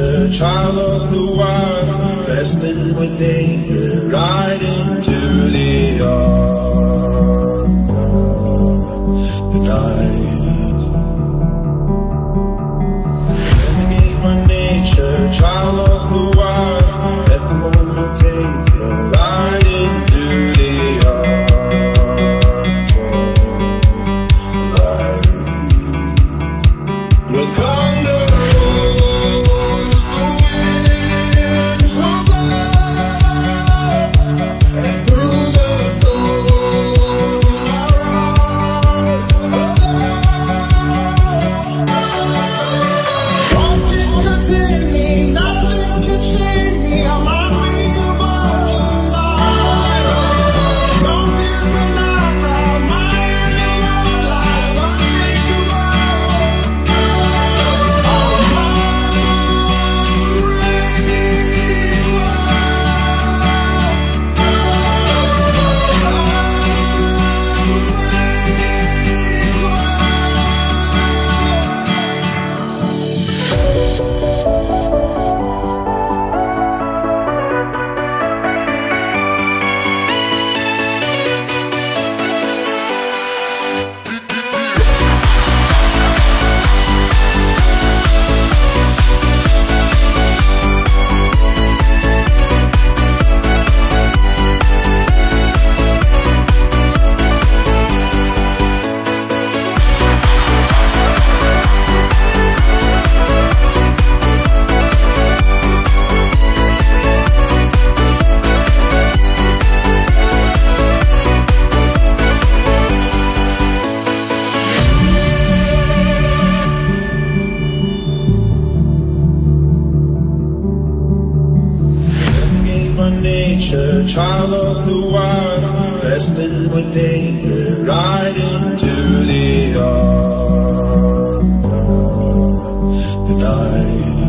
nature, child of the wild, wrestling with danger, right into the arms of the night. Renegade my nature, child of the nature, child of the wild, wrestling with danger, right into the arms of the night.